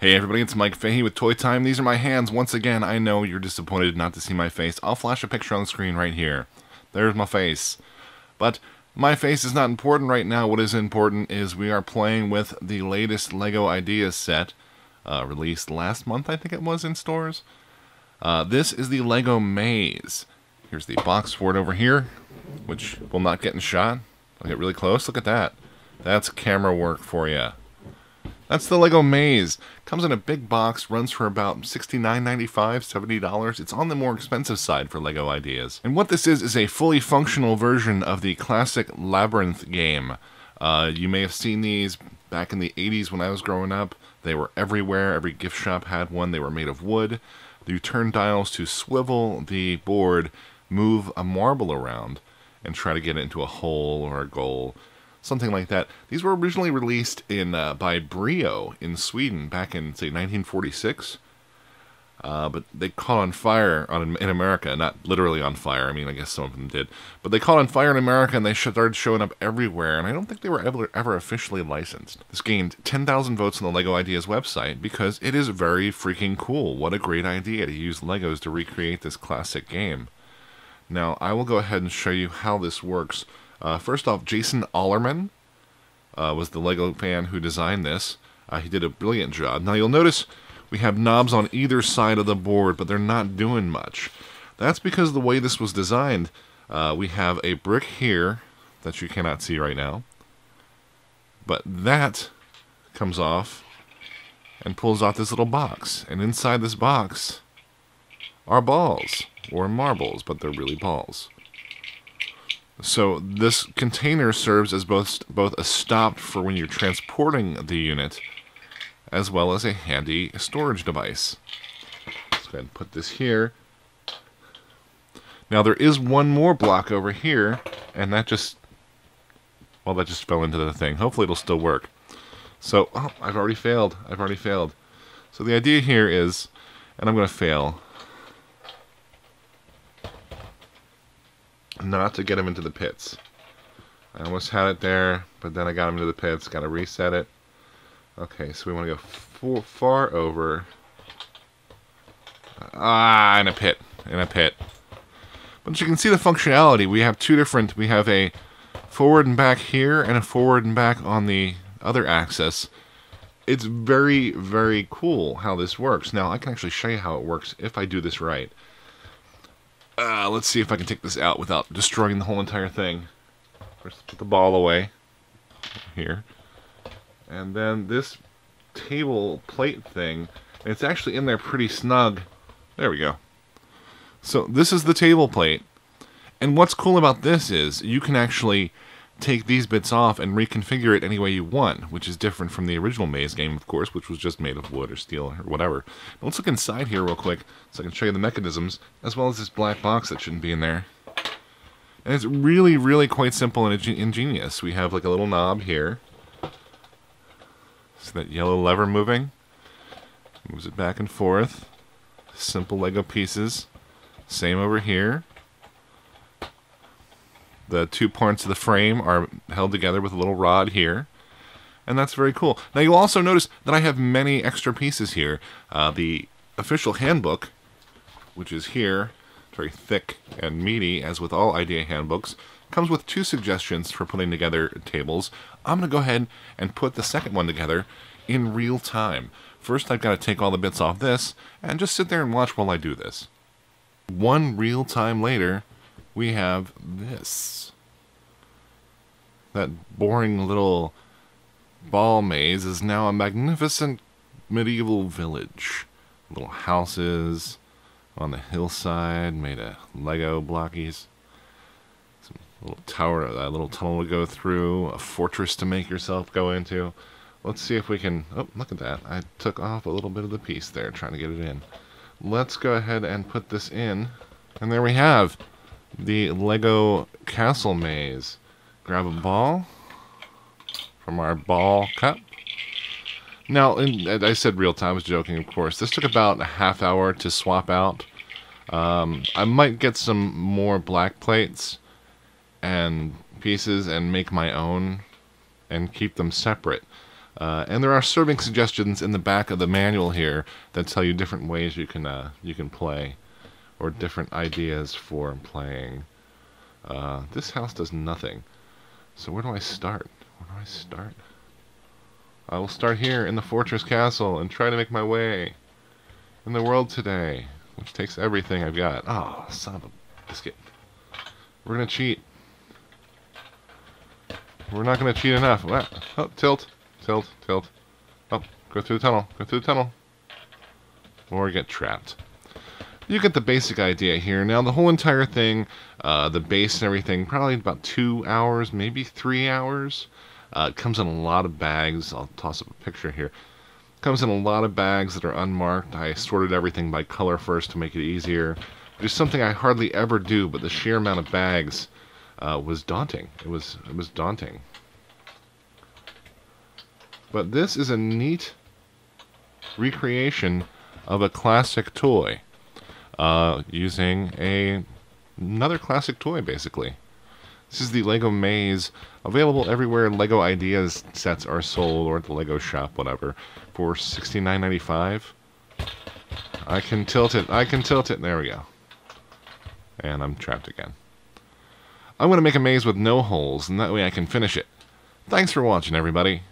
Hey everybody, it's Mike Fahey with Toy Time. These are my hands. Once again, I know you're disappointed not to see my face. I'll flash a picture on the screen right here. There's my face. But my face is not important right now. What is important is we are playing with the latest LEGO Ideas set, uh, released last month, I think it was, in stores. Uh, this is the LEGO Maze. Here's the box for it over here, which will not get in shot. I'll get really close. Look at that. That's camera work for you. That's the Lego Maze. Comes in a big box, runs for about $69.95, $70. It's on the more expensive side for Lego Ideas. And what this is, is a fully functional version of the classic Labyrinth game. Uh, you may have seen these back in the 80s when I was growing up. They were everywhere. Every gift shop had one. They were made of wood. You turn dials to swivel the board, move a marble around, and try to get it into a hole or a goal something like that. These were originally released in uh, by Brio in Sweden back in say 1946. Uh, but they caught on fire on, in America, not literally on fire. I mean, I guess some of them did, but they caught on fire in America, and they started showing up everywhere. And I don't think they were ever, ever officially licensed. This gained 10,000 votes on the Lego Ideas website because it is very freaking cool. What a great idea to use Legos to recreate this classic game. Now, I will go ahead and show you how this works. Uh, first off, Jason Allemann uh, was the Lego fan who designed this. Uh, he did a brilliant job. Now you'll notice we have knobs on either side of the board, but they're not doing much. That's because the way this was designed, uh, we have a brick here that you cannot see right now, but that comes off and pulls out this little box. And inside this box are balls, or marbles, but they're really balls. So this container serves as both both a stop for when you're transporting the unit, as well as a handy storage device. Let's go ahead and put this here. Now there is one more block over here, and that just, well, that just fell into the thing. Hopefully it'll still work. So, oh, I've already failed. I've already failed. So the idea here is, and I'm going to fail, not to get him into the pits. I almost had it there, but then I got him into the pits. Got to reset it. Okay, so we want to go far over. Ah, in a pit. In a pit. But you can see the functionality. We have two different... We have a forward and back here and a forward and back on the other axis. It's very, very cool how this works. Now, I can actually show you how it works if I do this right. Uh, let's see if I can take this out without destroying the whole entire thing. First, put the ball away. Here. And then this table plate thing, it's actually in there pretty snug. There we go. So this is the table plate. And what's cool about this is you can actually take these bits off and reconfigure it any way you want, which is different from the original Maze game, of course, which was just made of wood or steel or whatever. Now let's look inside here real quick so I can show you the mechanisms, as well as this black box that shouldn't be in there. And it's really, really quite simple and ingenious. We have like a little knob here. See that yellow lever moving? Moves it back and forth. Simple Lego pieces. Same over here. The two parts of the frame are held together with a little rod here. And that's very cool. Now you'll also notice that I have many extra pieces here. Uh, the official handbook, which is here, very thick and meaty, as with all IDEA handbooks, comes with two suggestions for putting together tables. I'm going to go ahead and put the second one together in real time. First, I've got to take all the bits off this and just sit there and watch while I do this. One real time later, we have this. That boring little ball maze is now a magnificent medieval village. Little houses on the hillside made of Lego blockies. Some little tower, a little tunnel to go through, a fortress to make yourself go into. Let's see if we can... Oh, look at that. I took off a little bit of the piece there, trying to get it in. Let's go ahead and put this in. And there we have the Lego Castle Maze. Grab a ball from our ball cup. Now, in, I said real time, I was joking, of course. This took about a half hour to swap out. Um, I might get some more black plates and pieces and make my own and keep them separate. Uh, and there are serving suggestions in the back of the manual here that tell you different ways you can uh, you can play, or different ideas for playing. Uh, this house does nothing. So where do I start? Where do I start? I will start here in the fortress castle and try to make my way in the world today, which takes everything I've got. Oh, son of a biscuit. We're gonna cheat. We're not gonna cheat enough. Oh, tilt, tilt, tilt. Oh, go through the tunnel. Go through the tunnel. Or get trapped. You get the basic idea here. Now, the whole entire thing, uh, the base and everything, probably about two hours, maybe three hours. Uh, it comes in a lot of bags. I'll toss up a picture here. Comes in a lot of bags that are unmarked. I sorted everything by color first to make it easier. Is something I hardly ever do, but the sheer amount of bags uh, was daunting. It was it was daunting. But this is a neat recreation of a classic toy, uh, using a another classic toy basically. This is the Lego Maze, available everywhere Lego Ideas sets are sold, or at the Lego shop, whatever, for $69.95. I can tilt it, I can tilt it, there we go. And I'm trapped again. I'm going to make a maze with no holes, and that way I can finish it. Thanks for watching, everybody.